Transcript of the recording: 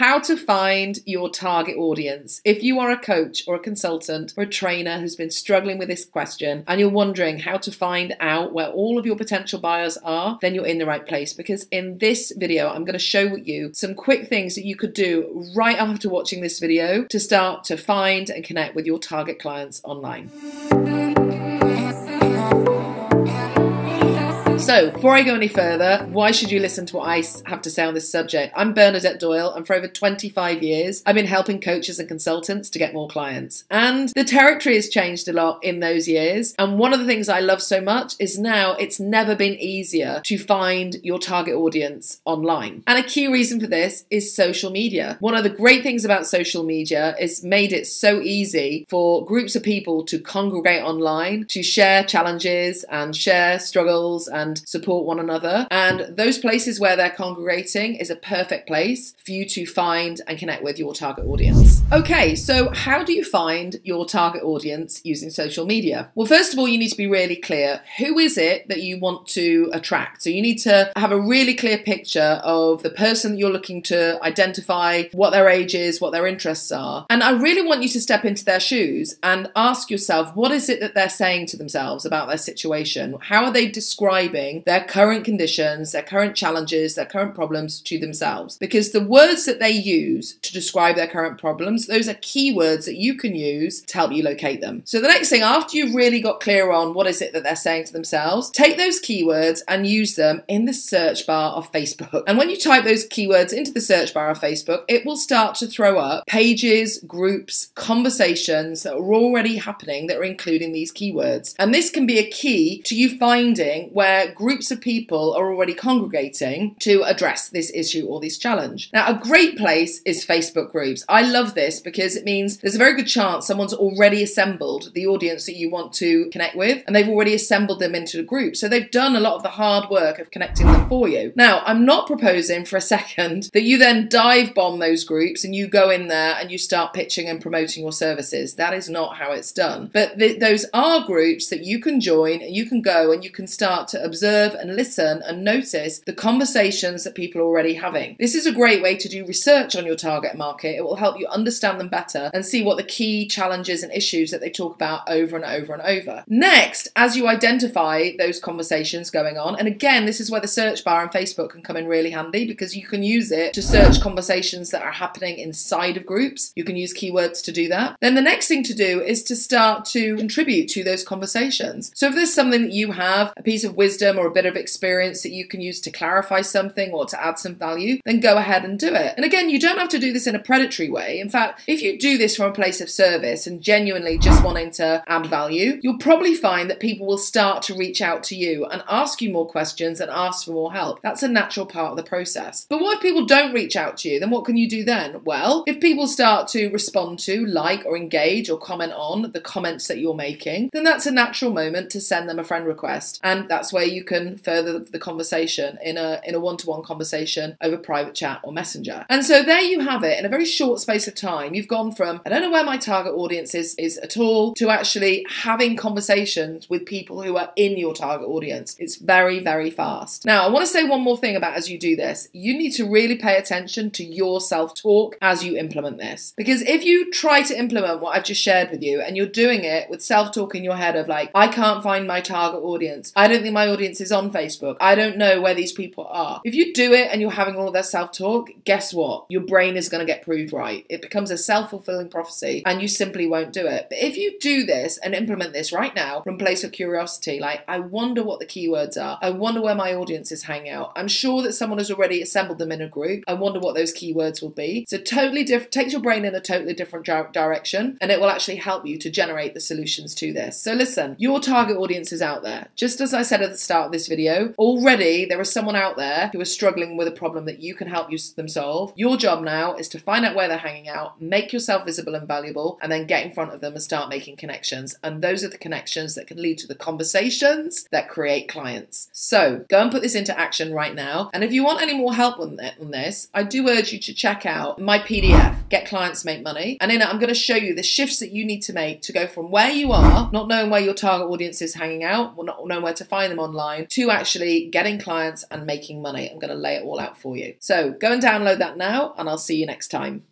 how to find your target audience. If you are a coach or a consultant or a trainer who's been struggling with this question and you're wondering how to find out where all of your potential buyers are, then you're in the right place because in this video, I'm going to show you some quick things that you could do right after watching this video to start to find and connect with your target clients online. So, before I go any further, why should you listen to what I have to say on this subject? I'm Bernadette Doyle, and for over 25 years, I've been helping coaches and consultants to get more clients. And the territory has changed a lot in those years. And one of the things I love so much is now it's never been easier to find your target audience online. And a key reason for this is social media. One of the great things about social media is made it so easy for groups of people to congregate online, to share challenges and share struggles and support one another. And those places where they're congregating is a perfect place for you to find and connect with your target audience. Okay, so how do you find your target audience using social media? Well, first of all, you need to be really clear who is it that you want to attract? So you need to have a really clear picture of the person that you're looking to identify, what their age is, what their interests are. And I really want you to step into their shoes and ask yourself what is it that they're saying to themselves about their situation? How are they describing? Their current conditions, their current challenges, their current problems to themselves. Because the words that they use to describe their current problems, those are keywords that you can use to help you locate them. So the next thing, after you've really got clear on what is it that they're saying to themselves, take those keywords and use them in the search bar of Facebook. And when you type those keywords into the search bar of Facebook, it will start to throw up pages, groups, conversations that are already happening that are including these keywords. And this can be a key to you finding where groups of people are already congregating to address this issue or this challenge. Now, a great place is Facebook groups. I love this because it means there's a very good chance someone's already assembled the audience that you want to connect with and they've already assembled them into a group. So they've done a lot of the hard work of connecting them for you. Now, I'm not proposing for a second that you then dive bomb those groups and you go in there and you start pitching and promoting your services. That is not how it's done. But th- those are groups that you can join and you can go and you can start to observe and listen and notice the conversations that people are already having. This is a great way to do research on your target market. It will help you understand them better and see what the key challenges and issues that they talk about over and over and over. Next, as you identify those conversations going on, and again, this is where the search bar on Facebook can come in really handy because you can use it to search conversations that are happening inside of groups. You can use keywords to do that. Then the next thing to do is to start to contribute to those conversations. So if there's something that you have, a piece of wisdom, wisdom or a bit of experience that you can use to clarify something or to add some value, then go ahead and do it. And again, you don't have to do this in a predatory way. In fact, if you do this from a place of service and genuinely just wanting to add value, you'll probably find that people will start to reach out to you and ask you more questions and ask for more help. That's a natural part of the process. But what if people don't reach out to you? Then what can you do then? Well, if people start to respond to, like, or engage or comment on the comments that you're making, then that's a natural moment to send them a friend request. And that's where you can further the conversation in a in a one-to-one conversation over private chat or messenger. And so there you have it. In a very short space of time, you've gone from I don't know where my target audience is is at all to actually having conversations with people who are in your target audience. It's very very fast. Now, I want to say one more thing about as you do this. You need to really pay attention to your self-talk as you implement this. Because if you try to implement what I've just shared with you and you're doing it with self-talk in your head of like I can't find my target audience. I don't think my audience audiences on Facebook. I don't know where these people are. If you do it and you're having all of that self talk, guess what? Your brain is going to get proved right. It becomes a self fulfilling prophecy and you simply won't do it. But if you do this and implement this right now from place of curiosity, like, I wonder what the keywords are. I wonder where my audience is hanging out. I'm sure that someone has already assembled them in a group. I wonder what those keywords will be. So, totally different, takes your brain in a totally different direction and it will actually help you to generate the solutions to this. So, listen, your target audience is out there. Just as I said at the start, start this video. Already, there is someone out there who is struggling with a problem that you can help you them solve. Your job now is to find out where they're hanging out, make yourself visible and valuable, and then get in front of them and start making connections. And those are the connections that can lead to the conversations that create clients. So go and put this into action right now. And if you want any more help on, this, I do urge you to check out my PDF, Get Clients Make Money. And in it, I'm going to show you the shifts that you need to make to go from where you are, not knowing where your target audience is hanging out, not knowing where to find them online online to actually getting clients and making money. I'm going to lay it all out for you. So go and download that now, and I'll see you next time.